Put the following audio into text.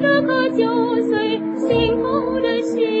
颗颗酒醉，幸福的心。